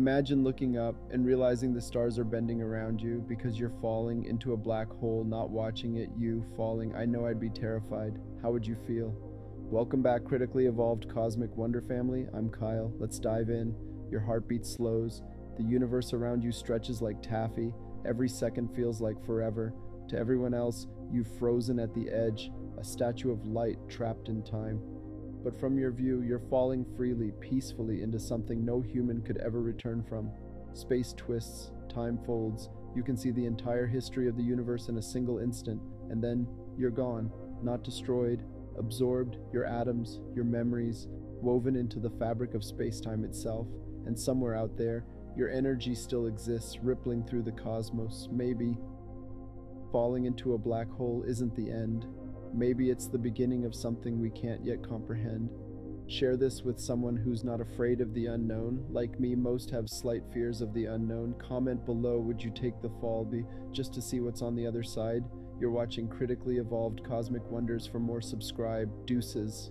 Imagine looking up and realizing the stars are bending around you because you're falling into a black hole, not watching it, you falling. I know I'd be terrified. How would you feel? Welcome back, critically evolved cosmic wonder family. I'm Kyle. Let's dive in. Your heartbeat slows. The universe around you stretches like taffy. Every second feels like forever. To everyone else, you've frozen at the edge, a statue of light trapped in time. But from your view, you're falling freely, peacefully into something no human could ever return from. Space twists, time folds, you can see the entire history of the universe in a single instant, and then you're gone, not destroyed, absorbed, your atoms, your memories, woven into the fabric of space-time itself, and somewhere out there, your energy still exists, rippling through the cosmos. Maybe falling into a black hole isn't the end. Maybe it's the beginning of something we can't yet comprehend. Share this with someone who's not afraid of the unknown. Like me, most have slight fears of the unknown. Comment below would you take the fall be just to see what's on the other side? You're watching Critically Evolved Cosmic Wonders. For more, subscribe. Deuces.